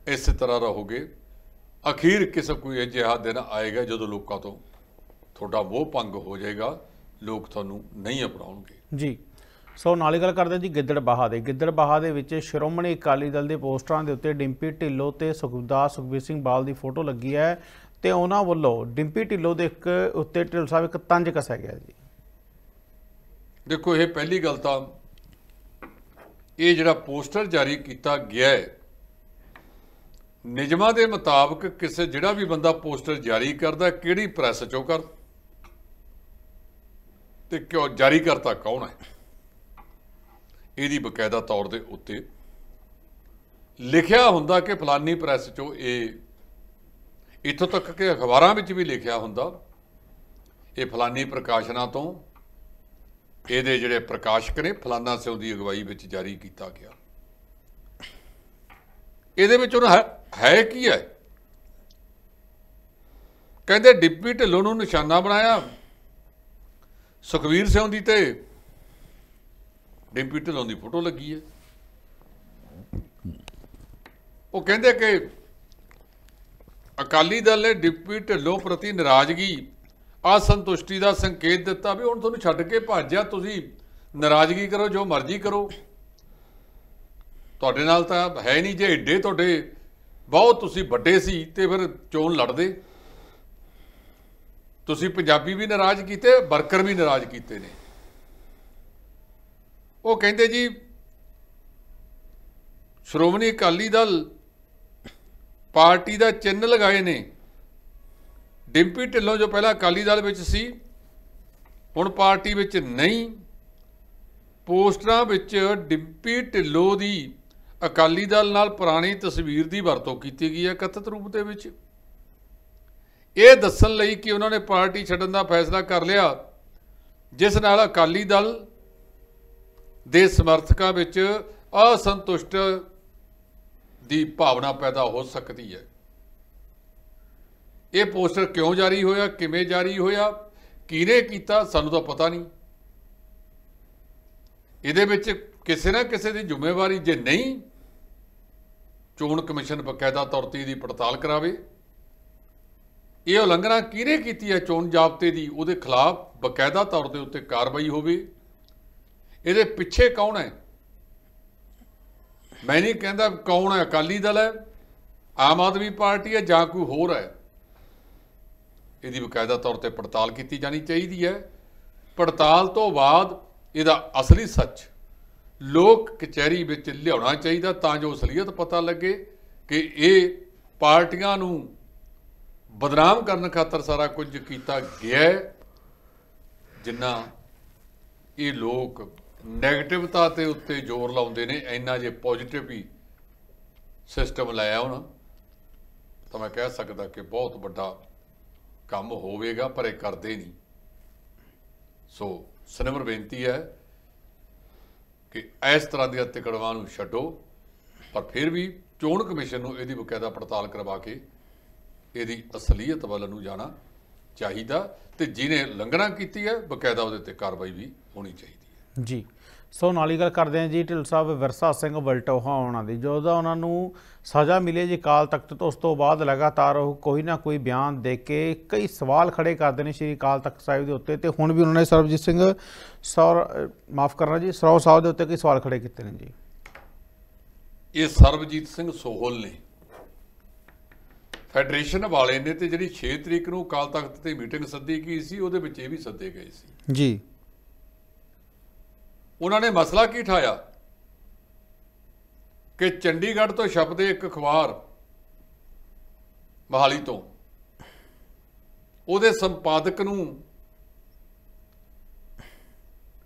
ਇਸੇ ਤਰ੍ਹਾਂ ਰਹੋਗੇ ਅਖੀਰ ਕਿਸੇ ਕੋਈ ਅਜਿਹਾ ਦਿਨ ਆਏਗਾ ਜਦੋਂ ਲੋਕਾਂ ਤੋਂ ਤੁਹਾਡਾ ਮੋਹ ਭੰਗ ਹੋ ਜਾਏਗਾ ਲੋਕ ਤੁਹਾਨੂੰ ਨਹੀਂ ਅਪਣਾਉਣਗੇ। ਜੀ। ਸੋ ਨਾਲ ਗੱਲ ਕਰਦੇ ਜੀ ਗਿੱਦੜਬਾਹਾ ਦੇ। ਗਿੱਦੜਬਾਹਾ ਦੇ ਵਿੱਚ ਸ਼੍ਰੋਮਣੀ ਅਕਾਲੀ ਦਲ ਦੇ ਪੋਸਟਰਾਂ ਦੇ ਉੱਤੇ ਡਿੰਪੀ ਢਿੱਲੋਂ ਤੇ ਸੁਖਦਾਸ ਸੁਖਬੀਰ ਸਿੰਘ ਬਾਲ ਦੀ ਫੋਟੋ ਲੱਗੀ ਹੈ ਤੇ ਉਹਨਾਂ ਵੱਲੋਂ ਡਿੰਪੀ ਢਿੱਲੋਂ ਦੇ ਇੱਕ ਉੱਤੇ ਢਿੱਲੋਂ ਸਾਹਿਬ ਇੱਕ ਤੰਜ ਕੱਸਿਆ ਗਿਆ ਜੀ। ਦੇਖੋ ਇਹ ਪਹਿਲੀ ਗੱਲ ਤਾਂ ਇਹ ਜਿਹੜਾ ਪੋਸਟਰ ਜਾਰੀ ਕੀਤਾ ਗਿਆ ਹੈ ਨਿਯਮਾਂ ਦੇ ਮੁਤਾਬਕ ਕਿਸੇ ਜਿਹੜਾ ਵੀ ਬੰਦਾ ਪੋਸਟਰ ਜਾਰੀ ਕਰਦਾ, ਕਿਹੜੀ ਪ੍ਰੈਸ ਚੋਂ ਕਰ? ਤੇ ਕਿਉਂ ਜਾਰੀ ਕਰਤਾ ਕੌਣ ਹੈ? ਇਹਦੀ ਬਕਾਇਦਾ ਤੌਰ ਦੇ ਉੱਤੇ ਲਿਖਿਆ ਹੁੰਦਾ ਕਿ ਫਲਾਨੀ ਪ੍ਰੈਸ ਚੋਂ ਇਹ ਇੱਥੋਂ ਤੱਕ ਕਿ ਅਖਬਾਰਾਂ ਵਿੱਚ ਵੀ ਲਿਖਿਆ ਹੁੰਦਾ, ਇਹ ਫਲਾਨੀ ਪ੍ਰਕਾਸ਼ਨਾਂ ਤੋਂ ਇਹਦੇ ਜਿਹੜੇ ਪ੍ਰਕਾਸ਼ਕ ਨੇ, ਫਲਾਨਾ ਸਿਉ ਦੀ ਅਗਵਾਈ ਵਿੱਚ ਜਾਰੀ ਕੀਤਾ ਗਿਆ। ਇਹਦੇ ਵਿੱਚ ਉਹ ਹੈ ਕੀ ਹੈ? ਕਹਿੰਦੇ ਡਿੱਪੀ ਢਿੱਲੋਂ ਨੂੰ ਨਿਸ਼ਾਨਾ ਬਣਾਇਆ। ਸੁਖਵੀਰ ਸਿੰਘ ਦੀ ਤੇ ਡਿੰਪੀ ਢਿੱਲੋਂ ਦੀ ਫੋਟੋ ਲੱਗੀ ਹੈ। ਉਹ ਕਹਿੰਦੇ ਕਿ ਅਕਾਲੀ ਦਲ ਨੇ ਡਿੰਪੀ ਢਿੱਲੋਂ ਪ੍ਰਤੀ ਨਾਰਾਜ਼ਗੀ, ਅਸੰਤੁਸ਼ਟੀ ਦਾ ਸੰਕੇਤ ਦਿੱਤਾ ਵੀ ਹੁਣ ਤੁਹਾਨੂੰ ਛੱਡ ਕੇ ਭੱਜਿਆ ਤੁਸੀਂ ਨਾਰਾਜ਼ਗੀ ਕਰੋ, ਜੋ ਮਰਜ਼ੀ ਕਰੋ। ਤੁਹਾਡੇ ਨਾਲ ਤਾਂ ਹੈ ਨਹੀਂ ਜੇ ਏਡੇ ਤੁਹਾਡੇ ਬਹੁਤ ਤੁਸੀਂ ਵੱਡੇ ਸੀ ਤੇ ਫਿਰ ਚੋਣ ਲੜਦੇ। ਤੁਸੀਂ ਪੰਜਾਬੀ ਵੀ ਨਾਰਾਜ਼ ਕੀਤੇ, ਵਰਕਰ ਵੀ ਨਾਰਾਜ਼ ਕੀਤੇ ਨੇ। ਉਹ ਕਹਿੰਦੇ ਜੀ, ਸ਼੍ਰੋਮਣੀ ਅਕਾਲੀ ਦਲ ਪਾਰਟੀ ਦਾ ਚਿੰਨ੍ਹ ਲਗਾਏ ਨੇ। ਡਿੰਪੀ ਢਿੱਲੋਂ ਜੋ ਪਹਿਲਾਂ ਅਕਾਲੀ ਦਲ ਵਿੱਚ ਸੀ, ਹੁਣ ਪਾਰਟੀ ਵਿੱਚ ਨਹੀਂ। ਪੋਸਟਰਾਂ ਵਿੱਚ ਡਿੰਪੀ ਢਿੱਲੋਂ ਦੀ ਅਕਾਲੀ ਦਲ ਨਾਲ ਪੁਰਾਣੀ ਤਸਵੀਰ ਦੀ ਵਰਤੋਂ ਕੀਤੀ ਗਈ ਹੈ ਕਥਿਤ ਰੂਪ ਦੇ ਵਿੱਚ। ਇਹ ਦੱਸਣ ਲਈ ਕਿ ਉਹਨਾਂ ਨੇ ਪਾਰਟੀ ਛੱਡਣ ਦਾ ਫੈਸਲਾ ਕਰ ਲਿਆ, ਜਿਸ ਨਾਲ ਅਕਾਲੀ ਦਲ ਦੇ ਸਮਰਥਕਾਂ ਵਿੱਚ ਅਸੰਤੁਸ਼ਟ ਦੀ ਭਾਵਨਾ ਪੈਦਾ ਹੋ ਸਕਦੀ ਹੈ। ਇਹ ਪੋਸਟਰ ਕਿਉਂ ਜਾਰੀ ਹੋਇਆ, ਕਿਵੇਂ ਜਾਰੀ ਹੋਇਆ, ਕਿਹਨੇ ਕੀਤਾ, ਸਾਨੂੰ ਤਾਂ ਪਤਾ ਨਹੀਂ। ਇਹਦੇ ਵਿੱਚ ਕਿਸੇ ਨਾ ਕਿਸੇ ਦੀ ਜ਼ਿੰਮੇਵਾਰੀ ਜੇ ਨਹੀਂ ਚੋਣ ਕਮਿਸ਼ਨ ਬਕਾਇਦਾ ਤੌਰ ਤੇ ਇਹਦੀ ਪੜਤਾਲ ਕਰਾਵੇ। ਇਹ ਉਲੰਘਣਾ ਕਿਹਨੇ ਕੀਤੀ ਹੈ ਚੋਣ ਜਾਬਤੇ ਦੀ? ਉਹਦੇ ਖਿਲਾਫ ਬਕਾਇਦਾ ਤੌਰ ਦੇ ਉੱਤੇ ਕਾਰਵਾਈ ਹੋਵੇ। ਇਹਦੇ ਪਿੱਛੇ ਕੌਣ ਹੈ? ਮੈਂ ਨਹੀਂ ਕਹਿੰਦਾ ਕੌਣ ਹੈ, ਅਕਾਲੀ ਦਲ ਹੈ, ਆਮ ਆਦਮੀ ਪਾਰਟੀ ਹੈ ਜਾਂ ਕੋਈ ਹੋਰ ਹੈ। ਇਹਦੀ ਬਕਾਇਦਾ ਤੌਰ ਤੇ ਪੜਤਾਲ ਕੀਤੀ ਜਾਣੀ ਚਾਹੀਦੀ ਹੈ। ਪੜਤਾਲ ਤੋਂ ਬਾਅਦ ਇਹਦਾ ਅਸਲੀ ਸੱਚ ਲੋਕ ਕਚਹਿਰੀ ਵਿੱਚ ਲਿਆਉਣਾ ਚਾਹੀਦਾ ਤਾਂ ਜੋ ਅਸਲੀਅਤ ਪਤਾ ਲੱਗੇ ਕਿ ਇਹ ਪਾਰਟੀਆਂ ਨੂੰ ਬਦਨਾਮ ਕਰਨ ਖਾਤਰ ਸਾਰਾ ਕੁਝ ਕੀਤਾ ਗਿਆ ਹੈ, ਜਿੰਨਾ ਇਹ ਲੋਕ ਨੈਗੇਟਿਵਤਾ ਤੇ ਉੱਤੇ ਜ਼ੋਰ ਲਾਉਂਦੇ ਨੇ, ਇੰਨਾ ਜੇ ਪੋਜ਼ਿਟਿਵ ਹੀ ਸਿਸਟਮ ਲਾਇਆ ਹੁਣ ਤਾਂ ਮੈਂ ਕਹਿ ਸਕਦਾ ਕਿ ਬਹੁਤ ਵੱਡਾ ਕੰਮ ਹੋਵੇਗਾ, ਪਰ ਇਹ ਕਰਦੇ ਨਹੀਂ। ਸੋ ਸਨਮਰ ਬੇਨਤੀ ਹੈ ਕਿ ਇਸ ਤਰ੍ਹਾਂ ਦੀਆਂ ਤਿਕੜਵਾਂ ਨੂੰ ਛੱਡੋ, ਪਰ ਫਿਰ ਵੀ ਚੋਣ ਕਮਿਸ਼ਨ ਨੂੰ ਇਹਦੀ ਬਕਾਇਦਾ ਪੜਤਾਲ ਕਰਵਾ ਕੇ ਇਹਦੀ ਅਸਲੀਅਤ ਵੱਲ ਨੂੰ ਜਾਣਾ ਚਾਹੀਦਾ ਤੇ ਜਿਹਨੇ ਲੰਘਣਾ ਕੀਤੀ ਹੈ, ਬਕਾਇਦਾ ਉਹਦੇ ਤੇ ਕਾਰਵਾਈ ਵੀ ਹੋਣੀ ਚਾਹੀਦੀ ਹੈ। ਜੀ। ਸੋ ਨਾਲ ਹੀ ਗੱਲ ਕਰਦੇ ਹਾਂ ਜੀ ਢਿੱਲ ਸਾਹਿਬ ਵਿਰਸਾ ਸਿੰਘ ਵਲਟੋਹਾ ਉਹਨਾਂ ਦੀ ਜਦੋਂ ਉਹਨਾਂ ਨੂੰ ਸਜ਼ਾ ਮਿਲੇ ਜੀ ਕਾਲ ਤਖਤ ਤੋਂ ਉਸ ਤੋਂ ਬਾਅਦ ਲਗਾਤਾਰ ਉਹ ਕੋਈ ਨਾ ਕੋਈ ਬਿਆਨ ਦੇ ਕੇ ਕਈ ਸਵਾਲ ਖੜੇ ਕਰਦੇ ਨੇ ਸ਼੍ਰੀ ਕਾਲ ਤਖਤ ਸਾਹਿਬ ਦੇ ਉੱਤੇ ਤੇ ਹੁਣ ਵੀ ਉਹਨਾਂ ਨੇ ਸਰਬਜੀਤ ਸਿੰਘ ਸੌਰ ਮਾਫ ਕਰਨਾ ਜੀ ਸਰੋ ਸਾਹਿਬ ਦੇ ਉੱਤੇ ਕਈ ਸਵਾਲ ਖੜੇ ਕੀਤੇ ਨੇ ਜੀ। ਇਹ ਸਰਬਜੀਤ ਸਿੰਘ ਸੋਹਲ ਨੇ ਫੈਡਰੇਸ਼ਨ ਵਾਲੇ ਨੇ ਤੇ ਜਿਹੜੀ 6 ਤਰੀਕ ਨੂੰ ਕਾਲ ਤਖਤ ਤੇ ਮੀਟਿੰਗ ਸੱਦੀ ਗਈ ਸੀ ਉਹਦੇ ਵਿੱਚ ਇਹ ਵੀ ਸੱਦੇ ਗਏ ਸੀ। ਜੀ। ਉਹਨਾਂ ਨੇ ਮਸਲਾ ਕੀ ਠਾਇਆ? ਕਿ ਚੰਡੀਗੜ੍ਹ ਤੋਂ ਛਪਦੇ ਇੱਕ ਅਖਬਾਰ ਮਹਾਲੀ ਤੋਂ, ਉਹਦੇ ਸੰਪਾਦਕ ਨੂੰ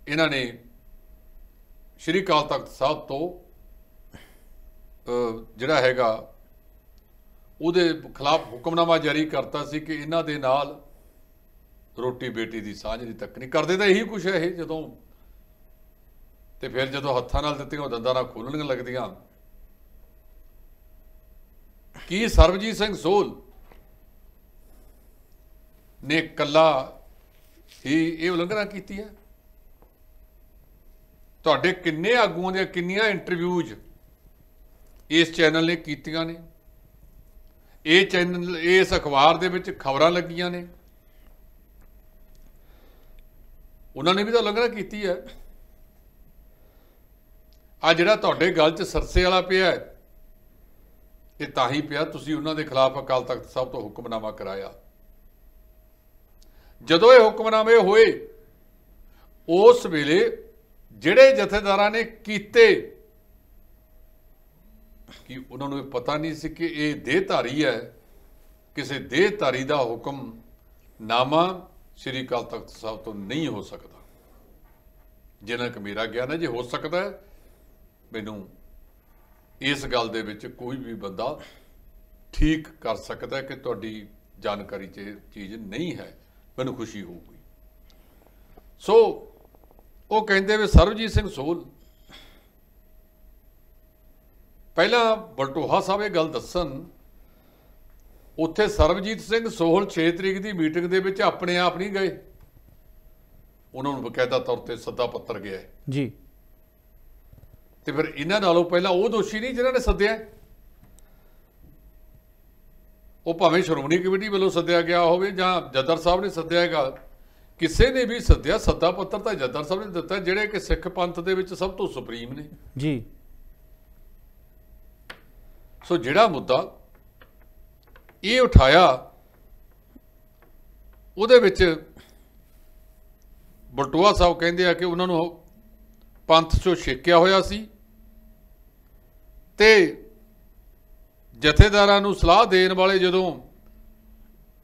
ਇਹਨਾਂ ਨੇ ਸ਼੍ਰੀ ਕਾਲ ਤਖਤ ਸਾਹਿਬ ਤੋਂ ਜਿਹੜਾ ਹੈਗਾ, ਉਹਦੇ ਖਿਲਾਫ ਹੁਕਮਨਾਮਾ ਜਾਰੀ ਕਰਤਾ ਸੀ ਕਿ ਇਹਨਾਂ ਦੇ ਨਾਲ ਰੋਟੀ ਬੇਟੀ ਦੀ ਸਾਂਝ ਦੀ ਤੱਕ ਨਹੀਂ। ਕਰਦੇ ਤਾਂ ਇਹੀ ਕੁਛ ਹੈ ਇਹ ਜਦੋਂ ਤੇ ਫਿਰ ਜਦੋਂ ਹੱਥਾਂ ਨਾਲ ਦਿੱਤੀਆਂ ਉਹ ਦੰਦਾਂ ਨਾਲ ਖੋਲਣੀਆਂ ਲੱਗਦੀਆਂ। ਕੀ ਸਰਬਜੀਤ ਸਿੰਘ ਸੋਲ ਨੇ ਕੱਲਾ ਹੀ ਇਹ ਉਲੰਘਣਾ ਕੀਤੀ ਹੈ? ਤੁਹਾਡੇ ਕਿੰਨੇ ਆਗੂਆਂ ਦੀਆਂ ਕਿੰਨੀਆਂ ਇੰਟਰਵਿਊਜ਼ ਇਸ ਚੈਨਲ ਨੇ ਕੀਤੀਆਂ ਨੇ? ਇਹ ਚੈਨਲ ਇਸ ਅਖਬਾਰ ਦੇ ਵਿੱਚ ਖਬਰਾਂ ਲੱਗੀਆਂ ਨੇ? ਉਹਨਾਂ ਨੇ ਵੀ ਤਾਂ ਉਲੰਘਣਾ ਕੀਤੀ ਹੈ। ਆ ਜਿਹੜਾ ਤੁਹਾਡੇ ਗੱਲ 'ਚ ਸਰਸੇ ਵਾਲਾ ਪਿਆ ਇਹ ਤਾਂ ਹੀ ਪਿਆ, ਤੁਸੀਂ ਉਹਨਾਂ ਦੇ ਖਿਲਾਫ ਅਕਾਲ ਤਖਤ ਸਾਹਿਬ ਤੋਂ ਹੁਕਮਨਾਮਾ ਕਰਾਇਆ। ਜਦੋਂ ਇਹ ਹੁਕਮਨਾਮੇ ਹੋਏ, ਉਸ ਵੇਲੇ ਜਿਹੜੇ ਜਥੇਦਾਰਾਂ ਨੇ ਕੀਤੇ, ਕਿ ਉਹਨਾਂ ਨੂੰ ਇਹ ਪਤਾ ਨਹੀਂ ਸੀ ਕਿ ਇਹ ਦੇਹਧਾਰੀ ਹੈ, ਕਿਸੇ ਦੇਹਧਾਰੀ ਦਾ ਹੁਕਮ ਨਾਮਾ ਸ੍ਰੀ ਅਕਾਲ ਤਖਤ ਸਾਹਿਬ ਤੋਂ ਨਹੀਂ ਹੋ ਸਕਦਾ। ਜਿੰਨਾ ਕਿ ਮੇਰਾ ਗਿਆਨ ਜੇ ਹੋ ਸਕਦਾ ਹੈ ਮੈਨੂੰ ਇਸ ਗੱਲ ਦੇ ਵਿੱਚ ਕੋਈ ਵੀ ਬੰਦਾ ਠੀਕ ਕਰ ਸਕਦਾ ਕਿ ਤੁਹਾਡੀ ਜਾਣਕਾਰੀ 'ਚ ਚੀਜ਼ ਨਹੀਂ ਹੈ। ਮੈਨੂੰ ਖੁਸ਼ੀ ਹੋਊਗੀ। ਸੋ ਉਹ ਕਹਿੰਦੇ ਵੀ ਸਰਬਜੀਤ ਸਿੰਘ ਸੋਲ, ਪਹਿਲਾਂ ਬਲਟੋਹਾ ਸਾਹਿਬ ਇਹ ਗੱਲ ਦੱਸਣ, ਉੱਥੇ ਸਰਬਜੀਤ ਸਿੰਘ ਸੋਹਲ 6 ਤਰੀਕ ਦੀ ਮੀਟਿੰਗ ਦੇ ਵਿੱਚ ਆਪਣੇ ਆਪ ਨਹੀਂ ਗਏ। ਉਹਨਾਂ ਨੂੰ ਬਕਾਇਦਾ ਤੌਰ ਤੇ ਸੱਦਾ ਪੱਤਰ ਗਿਆ ਜੀ। ਤੇ ਫਿਰ ਇਹਨਾਂ ਨਾਲੋਂ ਪਹਿਲਾਂ ਉਹ ਦੋਸ਼ੀ ਨਹੀਂ ਜਿਨ੍ਹਾਂ ਨੇ ਸੱਦਿਆ। ਉਹ ਭਾਵੇਂ ਸ਼੍ਰੋਮਣੀ ਕਮੇਟੀ ਵੱਲੋਂ ਸੱਦਿਆ ਗਿਆ ਹੋਵੇ ਜਾਂ ਜੱਦਰ ਸਾਹਿਬ ਨੇ ਸੱਦਿਆ ਹੈਗਾ। ਕਿਸੇ ਨੇ ਵੀ ਸੱਦਿਆ ਸੱਦਾ ਪੱਤਰ ਤਾਂ ਜੱਦਰ ਸਾਹਿਬ ਨੇ ਦਿੱਤਾ ਜਿਹੜੇ ਕਿ ਸਿੱਖ ਪੰਥ ਦੇ ਵਿੱਚ ਸਭ ਤੋਂ ਸੁਪਰੀਮ ਨੇ। ਜੀ। ਸੋ ਜਿਹੜਾ ਮੁੱਦਾ ਇਹ ਉਠਾਇਆ ਉਹਦੇ ਵਿੱਚ ਬਲਟੋਆ ਸਾਹਿਬ ਕਹਿੰਦੇ ਆ ਕਿ ਉਹਨਾਂ ਨੂੰ ਪੰਥ ਚੋਂ ਛੇਕਿਆ ਹੋਇਆ ਸੀ ਤੇ ਜਥੇਦਾਰਾਂ ਨੂੰ ਸਲਾਹ ਦੇਣ ਵਾਲੇ ਜਦੋਂ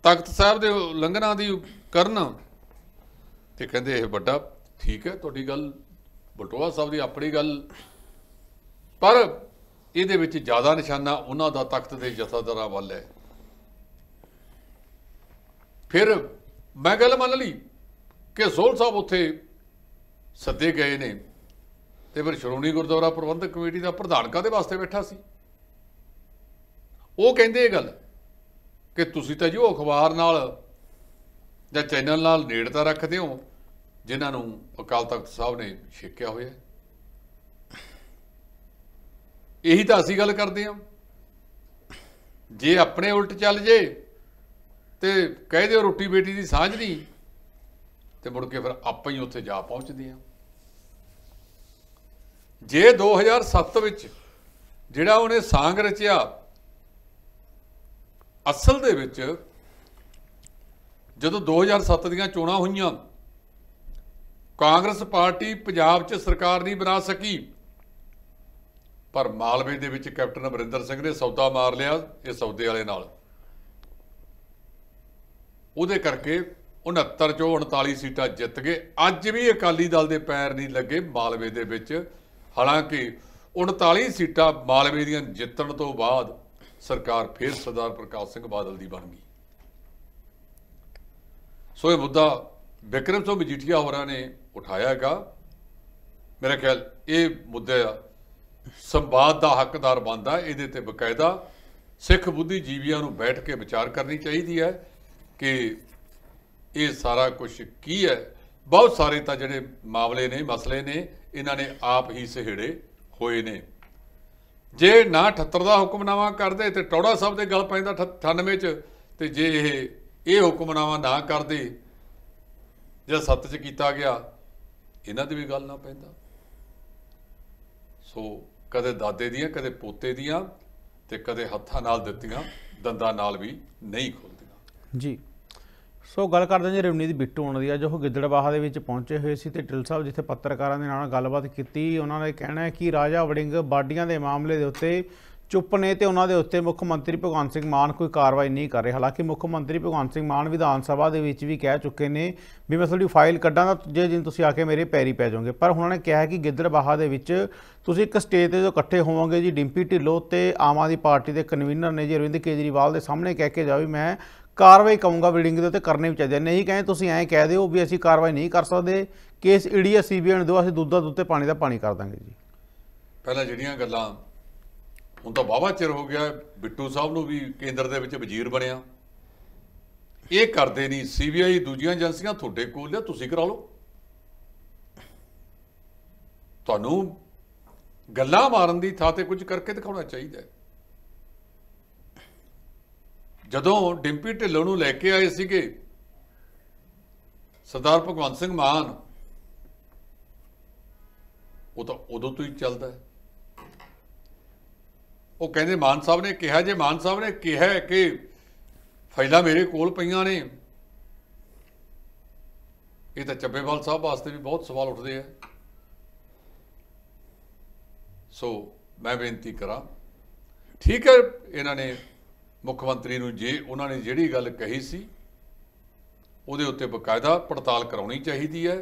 ਤਖਤ ਸਾਹਿਬ ਦੇ ਉਲੰਘਣਾ ਦੀ ਕਰਨ ਤੇ ਕਹਿੰਦੇ ਇਹ ਵੱਡਾ ਠੀਕ ਹੈ, ਤੁਹਾਡੀ ਗੱਲ ਬਟੋਆ ਸਾਹਿਬ ਦੀ ਆਪਣੀ ਗੱਲ, ਪਰ ਇਹਦੇ ਵਿੱਚ ਜ਼ਿਆਦਾ ਨਿਸ਼ਾਨਾ ਉਹਨਾਂ ਦਾ ਤਖਤ ਦੇ ਜਥੇਦਾਰਾਂ ਵੱਲ ਹੈ। ਫਿਰ ਮੈਂ ਗੱਲ ਮੰਨ ਲਈ ਕਿ ਸੋਹਲ ਸਾਹਿਬ ਉੱਥੇ ਸੱਦੇ ਗਏ ਨੇ। ਤੇ ਫਿਰ ਸ਼੍ਰੋਮਣੀ ਗੁਰਦੁਆਰਾ ਪ੍ਰਬੰਧਕ ਕਮੇਟੀ ਦਾ ਪ੍ਰਧਾਨ ਕਾਦੇ ਵਾਸਤੇ ਬੈਠਾ ਸੀ? ਉਹ ਕਹਿੰਦੇ ਇਹ ਗੱਲ ਕਿ ਤੁਸੀਂ ਤਾਂ ਜੋ ਅਖਬਾਰ ਨਾਲ ਜਾਂ ਚੈਨਲ ਨਾਲ ਨੇੜਤਾ ਰੱਖਦੇ ਹੋ, ਜਿਨ੍ਹਾਂ ਨੂੰ ਅਕਾਲ ਤਖਤ ਸਾਹਿਬ ਨੇ ਛੇਕਿਆ ਹੋਇਆ ਇਹੀ ਤਾਂ ਅਸੀਂ ਗੱਲ ਕਰਦੇ ਹਾਂ। ਜੇ ਆਪਣੇ ਉਲਟ ਚੱਲ ਜੇ ਤੇ ਕਹਿ ਦਿਓ ਰੋਟੀ ਬੇਟੀ ਦੀ ਸਾਂਝ ਨਹੀਂ, ਤੇ ਮੁੜ ਕੇ ਫਿਰ ਆਪਾਂ ਹੀ ਉੱਥੇ ਜਾ ਪਹੁੰਚਦੇ ਹਾਂ। ਜੇ 2007 ਵਿੱਚ ਜਿਹੜਾ ਉਹਨੇ ਸਾਂਗ ਰਚਿਆ, ਅਸਲ ਦੇ ਵਿੱਚ ਜਦੋਂ 2007 ਦੀਆਂ ਚੋਣਾਂ ਹੋਈਆਂ, ਕਾਂਗਰਸ ਪਾਰਟੀ ਪੰਜਾਬ 'ਚ ਸਰਕਾਰ ਨਹੀਂ ਬਣਾ ਸਕੀ, ਪਰ ਮਾਲਵੇ ਦੇ ਵਿੱਚ ਕੈਪਟਨ ਅਮਰਿੰਦਰ ਸਿੰਘ ਨੇ ਸੌਦਾ ਮਾਰ ਲਿਆ ਇਹ ਸੌਦੇ ਵਾਲੇ ਨਾਲ। ਉਹਦੇ ਕਰਕੇ 69 ਚੋਂ 39 ਸੀਟਾਂ ਜਿੱਤ ਗਏ। ਅੱਜ ਵੀ ਅਕਾਲੀ ਦਲ ਦੇ ਪੈਰ ਨਹੀਂ ਲੱਗੇ ਮਾਲਵੇ ਦੇ ਵਿੱਚ। ਹਾਲਾਂਕਿ 39 ਸੀਟਾਂ ਮਾਲਵੇ ਦੀਆਂ ਜਿੱਤਣ ਤੋਂ ਬਾਅਦ ਸਰਕਾਰ ਫਿਰ ਸਰਦਾਰ ਪ੍ਰਕਾਸ਼ ਸਿੰਘ ਬਾਦਲ ਦੀ ਬਣ ਗਈ। ਸੋ ਇਹ ਮੁੱਦਾ ਵਿਕਰਮ ਸਿੰਘ ਮਜੀਠੀਆ ਹੋਰਾਂ ਨੇ ਉਠਾਇਆ ਹੈਗਾ। ਮੇਰਾ ਖਿਆਲ ਇਹ ਮੁੱਦਾ ਸੰਵਾਦ ਦਾ ਹੱਕਦਾਰ ਬਣਦਾ, ਇਹਦੇ ਤੇ ਬਕਾਇਦਾ ਸਿੱਖ ਬੁੱਧੀਜੀਵੀਆਂ ਨੂੰ ਬੈਠ ਕੇ ਵਿਚਾਰ ਕਰਨੀ ਚਾਹੀਦੀ ਹੈ ਕਿ ਇਹ ਸਾਰਾ ਕੁਝ ਕੀ ਹੈ ਬਹੁਤ ਸਾਰੇ ਤਾਂ ਜਿਹੜੇ ਮਾਮਲੇ ਨੇ, ਮਸਲੇ ਨੇ, ਇਹਨਾਂ ਨੇ ਆਪ ਹੀ ਸਹਿੜੇ ਹੋਏ ਨੇ। ਜੇ ਨਾ 78 ਦਾ ਹੁਕਮਨਾਮਾ ਕਰਦੇ ਤੇ ਟੌੜਾ ਸਾਹਿਬ ਦੇ ਗੱਲ ਪੈਂਦਾ 98 ਚ, ਤੇ ਜੇ ਇਹ ਇਹ ਹੁਕਮਨਾਮਾ ਨਾ ਕਰਦੇ, ਜਾਂ ਸੱਤ ਚ ਕੀਤਾ ਗਿਆ, ਇਹਨਾਂ ਦੀ ਵੀ ਗੱਲ ਨਾ ਪੈਂਦਾ। ਸੋ ਕਦੇ ਦਾਦੇ ਦੀਆਂ, ਕਦੇ ਪੋਤੇ ਦੀਆਂ, ਤੇ ਕਦੇ ਹੱਥਾਂ ਨਾਲ ਦਿੱਤੀਆਂ, ਦੰਦਾਂ ਨਾਲ ਵੀ ਨਹੀਂ ਖੁੱਲਦੀਆਂ ਜੀ। ਸੋ ਗੱਲ ਕਰਦੇ ਜੀ ਰਵਨੀਤ ਬਿੱਟੂ ਹੋਣ ਦੀ। ਅੱਜ ਉਹ ਗਿੱਦੜਬਾਹਾ ਦੇ ਵਿੱਚ ਪਹੁੰਚੇ ਹੋਏ ਸੀ ਤੇ ਢਿੱਲ ਸਾਹਿਬ ਜਿੱਥੇ ਪੱਤਰਕਾਰਾਂ ਦੇ ਨਾਲ ਗੱਲਬਾਤ ਕੀਤੀ, ਉਹਨਾਂ ਨੇ ਕਹਿਣਾ ਹੈ ਕਿ ਰਾਜਾ ਵੜਿੰਗ ਬਾਡੀਆਂ ਦੇ ਮਾਮਲੇ ਦੇ ਉੱਤੇ ਚੁੱਪ ਨੇ ਤੇ ਉਹਨਾਂ ਦੇ ਉੱਤੇ ਮੁੱਖ ਮੰਤਰੀ ਭਗਵੰਤ ਸਿੰਘ ਮਾਨ ਕੋਈ ਕਾਰਵਾਈ ਨਹੀਂ ਕਰ ਰਹੇ। ਹਾਲਾਂਕਿ ਮੁੱਖ ਮੰਤਰੀ ਭਗਵੰਤ ਸਿੰਘ ਮਾਨ ਵਿਧਾਨ ਸਭਾ ਦੇ ਵਿੱਚ ਵੀ ਕਹਿ ਚੁੱਕੇ ਨੇ ਵੀ ਮੈਂ ਤੁਹਾਡੀ ਫਾਈਲ ਕੱਢਾਂ ਤਾਂ ਜੇ ਜਿਨ ਤੁਸੀਂ ਆ ਕੇ ਮੇਰੇ ਪੈਰੀ ਪੈ ਜਾਓਗੇ। ਪਰ ਉਹਨਾਂ ਨੇ ਕਿਹਾ ਕਿ ਗਿੱਦੜਬਾਹਾ ਦੇ ਵਿੱਚ ਤੁਸੀਂ ਇੱਕ ਸਟੇਜ ਤੇ ਜੋ ਇਕੱਠੇ ਹੋਵੋਗੇ ਜੀ, ਡਿੰਪੀ ਢਿੱਲੋਂ ਤੇ ਆਮ ਆਦਮੀ ਪਾਰਟੀ ਦੇ ਕਨਵੀਨਰ ਨੇ ਜੀ, ਅਰਵਿੰਦ ਕੇਜਰੀਵਾਲ ਦੇ ਸਾਹਮਣੇ ਕਹਿ ਕੇ ਜਾਓ ਵੀ ਮੈਂ ਕਾਰਵਾਈ ਕਹੂੰਗਾ ਬਿਲਡਿੰਗ ਦੇ ਉੱਤੇ, ਕਰਨੀ ਵੀ ਚਾਹੀਦੀ ਨਹੀਂ ਕਹੇ ਤੁਸੀਂ ਐਂ ਕਹਿ ਦਿਓ ਵੀ ਅਸੀਂ ਕਾਰਵਾਈ ਨਹੀਂ ਕਰ ਸਕਦੇ। ਕੇਸ ਈਡੀ ਸੀਬੀਆਈ ਨੂੰ ਦਿਓ, ਅਸੀਂ ਦੁੱਧ ਦਾ ਦੁੱਧ ਤੇ ਪਾਣੀ ਦਾ ਪਾਣੀ ਕਰ ਦਾਂਗੇ ਜੀ। ਪਹਿਲਾਂ ਜਿਹੜੀਆਂ ਗੱਲਾਂ, ਹੁਣ ਤਾਂ ਵਾਹਵਾ ਚਿਰ ਹੋ ਗਿਆ, ਬਿੱਟੂ ਸਾਹਿਬ ਨੂੰ ਵੀ ਕੇਂਦਰ ਦੇ ਵਿੱਚ ਵਜ਼ੀਰ ਬਣਿਆ। ਇਹ ਕਰਦੇ ਨਹੀਂ ਸੀਬੀਆਈ ਦੂਜੀਆਂ ਏਜੰਸੀਆਂ ਤੁਹਾਡੇ ਕੋਲ ਆ, ਤੁਸੀਂ ਕਰਾ ਲਓ। ਤੁਹਾਨੂੰ ਗੱਲਾਂ ਮਾਰਨ ਦੀ ਥਾਂ ਤੇ ਕੁਝ ਕਰਕੇ ਦਿਖਾਉਣਾ ਚਾਹੀਦਾ ਹੈ। ਜਦੋਂ ਡਿੰਪੀ ਢਿੱਲੋਂ ਨੂੰ ਲੈ ਕੇ ਆਏ ਸੀਗੇ, ਸਰਦਾਰ ਭਗਵੰਤ ਸਿੰਘ ਮਾਨ, ਉਹ ਤਾਂ ਉਦੋਂ ਤੋਂ ਹੀ ਚੱਲਦਾ ਹੈ। ਉਹ ਕਹਿੰਦੇ, ਮਾਨ ਸਾਹਿਬ ਨੇ ਕਿਹਾ, ਜੇ ਮਾਨ ਸਾਹਿਬ ਨੇ ਕਿਹਾ ਕਿ ਫਾਈਲਾਂ ਮੇਰੇ ਕੋਲ ਪਈਆਂ ਨੇ, ਇਹ ਤਾਂ ਚੱਬੇਵਾਲ ਸਾਹਿਬ ਵਾਸਤੇ ਵੀ ਬਹੁਤ ਸਵਾਲ ਉੱਠਦੇ ਆ। ਸੋ ਮੈਂ ਬੇਨਤੀ ਕਰਾਂ, ਠੀਕ ਹੈ, ਇਹਨਾਂ ਨੇ ਮੁੱਖ ਮੰਤਰੀ ਨੂੰ ਜੇ ਉਹਨਾਂ ਨੇ ਜਿਹੜੀ ਗੱਲ ਕਹੀ ਸੀ, ਉਹਦੇ ਉੱਤੇ ਬਕਾਇਦਾ ਪੜਤਾਲ ਕਰਾਉਣੀ ਚਾਹੀਦੀ ਹੈ।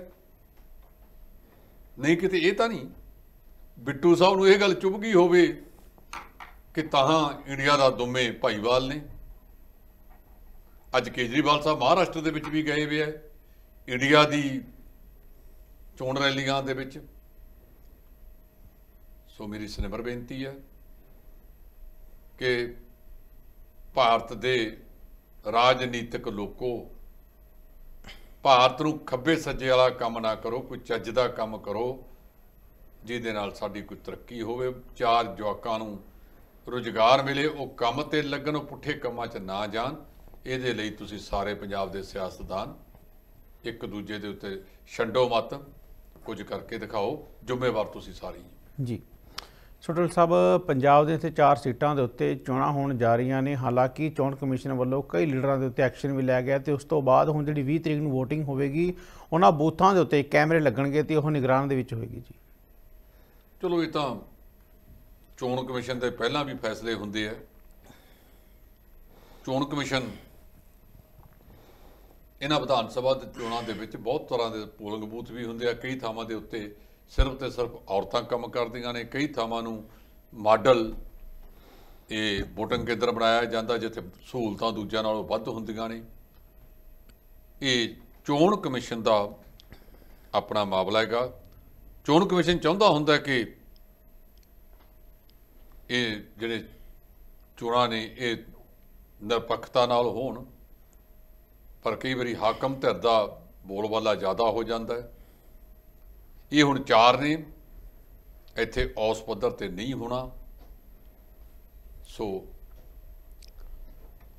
ਨਹੀਂ ਕਿਤੇ ਇਹ ਤਾਂ ਨਹੀਂ, ਬਿੱਟੂ ਸਾਹਿਬ ਨੂੰ ਇਹ ਗੱਲ ਚੁੱਭ ਗਈ ਹੋਵੇ ਕਿ ਤਾਂ ਇੰਡੀਆ ਦਾ ਦੁੰਮੇ ਭਾਈਵਾਲ ਨੇ। ਅੱਜ ਕੇਜਰੀਵਾਲ ਸਾਹਿਬ ਮਹਾਰਾਸ਼ਟਰ ਦੇ ਵਿੱਚ ਵੀ ਗਏ ਵੇ ਹੈ ਇੰਡੀਆ ਦੀ ਚੋਣ ਰੈਲੀਆਂ ਦੇ ਵਿੱਚ। ਸੋ ਮੇਰੀ ਸਨੇਮਰ ਬੇਨਤੀ ਹੈ ਕਿ ਭਾਰਤ ਦੇ ਰਾਜਨੀਤਿਕ ਲੋਕੋ, ਭਾਰਤ ਨੂੰ ਖੱਬੇ ਸੱਜੇ ਵਾਲਾ ਕੰਮ ਨਾ ਕਰੋ, ਕੋਈ ਚੱਜ ਦਾ ਕੰਮ ਕਰੋ, ਜਿਹਦੇ ਨਾਲ ਸਾਡੀ ਕੋਈ ਤਰੱਕੀ ਹੋਵੇ। ਚਾਰ ਜਵਾਕਾਂ ਨੂੰ ਰੁਜ਼ਗਾਰ ਮਿਲੇ, ਉਹ ਕੰਮ ਤੇ ਲੱਗਣ, ਉਹ ਪੁੱਠੇ ਕੰਮਾਂ 'ਚ ਨਾ ਜਾਣ। ਇਹਦੇ ਲਈ ਤੁਸੀਂ ਸਾਰੇ ਪੰਜਾਬ ਦੇ ਸਿਆਸਤਦਾਨ, ਇੱਕ ਦੂਜੇ ਦੇ ਉੱਤੇ ਛੰਡੋ ਮਤ, ਕੁਝ ਕਰਕੇ ਦਿਖਾਓ। ਜ਼ਿੰਮੇਵਾਰ ਤੁਸੀਂ ਸਾਰੇ ਹੀ ਜੀ। ਸੋਟਲ ਸਾਹਿਬ ਪੰਜਾਬ ਦੇ ਇੱਥੇ ਚਾਰ ਸੀਟਾਂ ਦੇ ਉੱਤੇ ਚੋਣਾਂ ਹੋਣ ਜਾ ਰਹੀਆਂ ਨੇ। ਹਾਲਾਂਕਿ ਚੋਣ ਕਮਿਸ਼ਨ ਵੱਲੋਂ ਕਈ ਲੀਡਰਾਂ ਦੇ ਉੱਤੇ ਐਕਸ਼ਨ ਵੀ ਲਿਆ ਗਿਆ ਤੇ ਉਸ ਤੋਂ ਬਾਅਦ ਹੁਣ ਜਿਹੜੀ 20 ਤਰੀਕ ਨੂੰ VOTING ਹੋਵੇਗੀ, ਉਹਨਾਂ ਬੂਥਾਂ ਦੇ ਉੱਤੇ ਕੈਮਰੇ ਲੱਗਣਗੇ ਤੇ ਉਹ ਨਿਗਰਾਨ ਦੇ ਵਿੱਚ ਹੋਏਗੀ ਜੀ। ਚਲੋ ਇਹ ਤਾਂ ਚੋਣ ਕਮਿਸ਼ਨ ਦੇ ਪਹਿਲਾਂ ਵੀ ਫੈਸਲੇ ਹੁੰਦੇ ਆ। ਚੋਣ ਕਮਿਸ਼ਨ ਇਹਨਾਂ ਵਿਧਾਨ ਸਭਾ ਦੇ ਚੋਣਾਂ ਦੇ ਵਿੱਚ ਬਹੁਤ ਤਰ੍ਹਾਂ ਦੇ ਪੋਲਿੰਗ ਬੂਥ ਵੀ ਹੁੰਦੇ ਆ, ਕਈ ਥਾਵਾਂ ਦੇ ਉੱਤੇ ਸਿਰਫ ਤੇ ਸਿਰਫ ਔਰਤਾਂ ਕੰਮ ਕਰਦੀਆਂ ਨੇ, ਕਈ ਥਾਵਾਂ ਨੂੰ ਮਾਡਲ ਇਹ ਵੋਟਿੰਗ ਕੇਂਦਰ ਬਣਾਇਆ ਜਾਂਦਾ ਜਿੱਥੇ ਸਹੂਲਤਾਂ ਦੂਜਿਆਂ ਨਾਲੋਂ ਵੱਧ ਹੁੰਦੀਆਂ ਨੇ। ਇਹ ਚੋਣ ਕਮਿਸ਼ਨ ਦਾ ਆਪਣਾ ਮਾਮਲਾ ਹੈਗਾ। ਚੋਣ ਕਮਿਸ਼ਨ ਚਾਹੁੰਦਾ ਹੁੰਦਾ ਕਿ ਇਹ ਜਿਹੜੇ ਚੋਣਾਂ ਨੇ, ਇਹ ਨਿਰਪੱਖਤਾ ਨਾਲ ਹੋਣ, ਪਰ ਕਈ ਵਾਰੀ ਹਾਕਮ ਧਿਰ ਦਾ ਬੋਲਬਾਲਾ ਜ਼ਿਆਦਾ ਹੋ ਜਾਂਦਾ ਹੈ। ਇਹ ਹੁਣ ਚਾਰ ਨੇ, ਇੱਥੇ ਔਸ ਪੱਧਰ ਤੇ ਨਹੀਂ ਹੋਣਾ। ਸੋ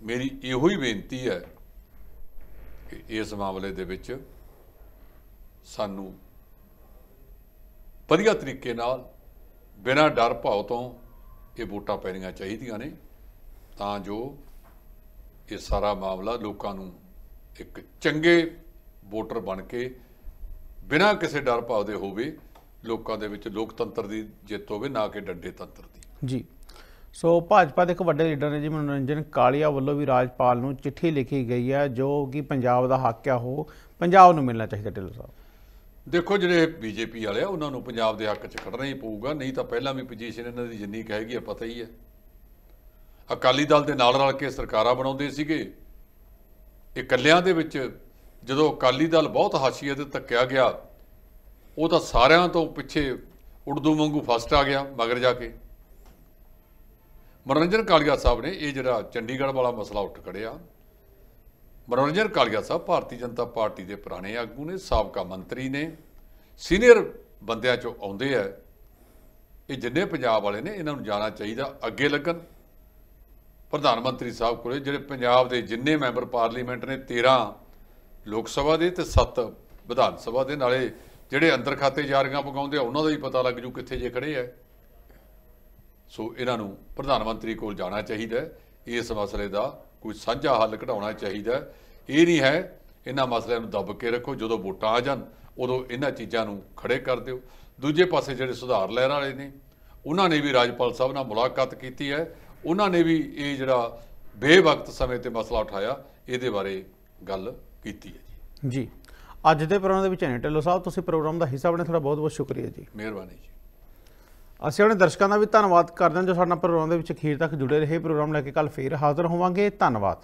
ਮੇਰੀ ਇਹੋ ਹੀ ਬੇਨਤੀ ਹੈ ਕਿ ਇਸ ਮਾਮਲੇ ਦੇ ਵਿੱਚ ਸਾਨੂੰ ਵਧੀਆ ਤਰੀਕੇ ਨਾਲ ਬਿਨਾਂ ਡਰ ਭਾਉ ਤੋਂ ਇਹ ਵੋਟਾਂ ਪੈਣੀਆਂ ਚਾਹੀਦੀਆਂ ਨੇ, ਤਾਂ ਜੋ ਇਹ ਸਾਰਾ ਮਾਮਲਾ ਲੋਕਾਂ ਨੂੰ ਇੱਕ ਚੰਗੇ ਵੋਟਰ ਬਣ ਕੇ ਬਿਨਾਂ ਕਿਸੇ ਡਰ ਭਾਵ ਦੇ ਹੋਵੇ ਲੋਕਾਂ ਦੇ ਵਿੱਚ ਲੋਕਤੰਤਰ ਦੀ ਜਿੱਤ ਹੋਵੇ ਨਾ ਕਿ ਡੰਡੇ ਤੰਤਰ ਦੀ। ਜੀ। ਸੋ ਭਾਜਪਾ ਦੇ ਇੱਕ ਵੱਡੇ ਲੀਡਰ ਨੇ ਜੀ ਮਨੋਰੰਜਨ ਕਾਲੀਆ ਵੱਲੋਂ ਵੀ ਰਾਜਪਾਲ ਨੂੰ ਚਿੱਠੀ ਲਿਖੀ ਗਈ ਹੈ ਜੋ ਕਿ ਪੰਜਾਬ ਦਾ ਹੱਕ ਆ ਉਹ ਪੰਜਾਬ ਨੂੰ ਮਿਲਣਾ ਚਾਹੀਦਾ ਢਿੱਲੋਂ ਸਾਹਿਬ। ਦੇਖੋ ਜਿਹੜੇ ਬੀਜੇਪੀ ਵਾਲੇ ਆ ਉਹਨਾਂ ਨੂੰ ਪੰਜਾਬ ਦੇ ਹੱਕ 'ਚ ਖੜਨਾ ਹੀ ਪਊਗਾ ਨਹੀਂ ਤਾਂ ਪਹਿਲਾਂ ਵੀ ਪੋਜੀਸ਼ਨ ਇਹਨਾਂ ਦੀ ਜਿੰਨੀ ਕਹੇਗੀ ਪਤਾ ਹੀ ਹੈ। ਅਕਾਲੀ ਦਲ ਦੇ ਨਾਲ ਰਲ ਕੇ ਸਰਕਾਰਾਂ ਬਣਾਉਂਦੇ ਸੀਗੇ ਇਕੱਲਿਆਂ ਦੇ ਵਿੱਚ ਜਦੋਂ ਅਕਾਲੀ ਦਲ ਬਹੁਤ ਹਾਸ਼ੀਏ ਤੇ ਧੱਕਿਆ ਗਿਆ, ਉਹ ਤਾਂ ਸਾਰਿਆਂ ਤੋਂ ਪਿੱਛੇ ਉਰਦੂ ਵਾਂਗੂ ਫਸਟ ਆ ਗਿਆ, ਮਗਰ ਜਾ ਕੇ। ਮਨੋਰੰਜਨ ਕਾਲੀਆ ਸਾਹਿਬ ਨੇ ਇਹ ਜਿਹੜਾ ਚੰਡੀਗੜ੍ਹ ਵਾਲਾ ਮਸਲਾ ਉੱਠ ਖੜਿਆ, ਮਨੋਰੰਜਨ ਕਾਲੀਆ ਸਾਹਿਬ ਭਾਰਤੀ ਜਨਤਾ ਪਾਰਟੀ ਦੇ ਪੁਰਾਣੇ ਆਗੂ ਨੇ, ਸਾਬਕਾ ਮੰਤਰੀ ਨੇ, ਸੀਨੀਅਰ ਬੰਦਿਆਂ ਚੋਂ ਆਉਂਦੇ ਆ। ਇਹ ਜਿੰਨੇ ਪੰਜਾਬ ਵਾਲੇ ਨੇ, ਇਹਨਾਂ ਨੂੰ ਜਾਣਾ ਚਾਹੀਦਾ, ਅੱਗੇ ਲੱਗਣ। ਪ੍ਰਧਾਨ ਮੰਤਰੀ ਸਾਹਿਬ ਕੋਲੇ ਜਿਹੜੇ ਪੰਜਾਬ ਦੇ ਜਿੰਨੇ ਮੈਂਬਰ ਪਾਰਲੀਮੈਂਟ ਨੇ 13 ਲੋਕ ਸਭਾ ਦੇ ਤੇ 7 ਵਿਧਾਨ ਸਭਾ ਦੇ ਨਾਲੇ ਜਿਹੜੇ ਅੰਦਰ ਖਾਤੇ ਜਾਰੀਆਂ ਪਕਾਉਂਦੇ ਆ, ਉਹਨਾਂ ਦਾ ਵੀ ਪਤਾ ਲੱਗ ਜੂ ਕਿੱਥੇ ਜੇ ਖੜੇ ਆ। ਸੋ ਇਹਨਾਂ ਨੂੰ ਪ੍ਰਧਾਨ ਮੰਤਰੀ ਕੋਲ ਜਾਣਾ ਚਾਹੀਦਾ ਇਸ ਮਸਲੇ ਦਾ ਕੋਈ ਸਾਂਝਾ ਹੱਲ ਕਢਾਉਣਾ ਚਾਹੀਦਾ ਇਹ ਨਹੀਂ ਹੈ, ਇਹਨਾਂ ਮਸਲਿਆਂ ਨੂੰ ਦੱਬ ਕੇ ਰੱਖੋ, ਜਦੋਂ ਵੋਟਾਂ ਆ ਜਾਣ, ਉਦੋਂ ਇਹਨਾਂ ਚੀਜ਼ਾਂ ਨੂੰ ਖੜੇ ਕਰ ਦਿਓ। ਦੂਜੇ ਪਾਸੇ ਜਿਹੜੇ ਸੁਧਾਰ ਲਹਿਰ ਵਾਲੇ ਨੇ, ਉਹਨਾਂ ਨੇ ਵੀ ਰਾਜਪਾਲ ਸਾਹਿਬ ਨਾਲ ਮੁਲਾਕਾਤ ਕੀਤੀ ਹੈ। ਉਹਨਾਂ ਨੇ ਵੀ ਇਹ ਜਿਹੜਾ ਬੇਵਕਤ ਸਮੇਂ ਤੇ ਮਸਲਾ ਉਠਾਇਆ, ਇਹਦੇ ਬਾਰੇ ਗੱਲ ਕੀਤੀ ਹੈ ਜੀ। ਜੀ। ਅੱਜ ਦੇ ਪ੍ਰੋਗਰਾਮ ਦੇ ਵਿੱਚ ਨੇ। ਢਿੱਲੋਂ ਸਾਹਿਬ ਤੁਸੀਂ ਪ੍ਰੋਗਰਾਮ ਦਾ ਹਿੱਸਾ ਬਣੇ ਤੁਹਾਡਾ ਬਹੁਤ ਬਹੁਤ ਸ਼ੁਕਰੀਆ ਜੀ। ਮਿਹਰਬਾਨੀ ਜੀ। ਅਸੀਂ ਆਪਣੇ ਦਰਸ਼ਕਾਂ ਦਾ ਵੀ ਧੰਨਵਾਦ ਕਰਦੇ ਹਾਂ ਜੋ ਸਾਡੇ ਨਾਲ ਪ੍ਰੋਗਰਾਮ ਦੇ ਵਿੱਚ ਅਖੀਰ ਤੱਕ ਜੁੜੇ ਰਹੇ। ਪ੍ਰੋਗਰਾਮ ਲੈ ਕੇ ਕੱਲ ਫੇਰ ਹਾਜ਼ਰ ਹੋਵਾਂਗੇ। ਧੰਨਵਾਦ।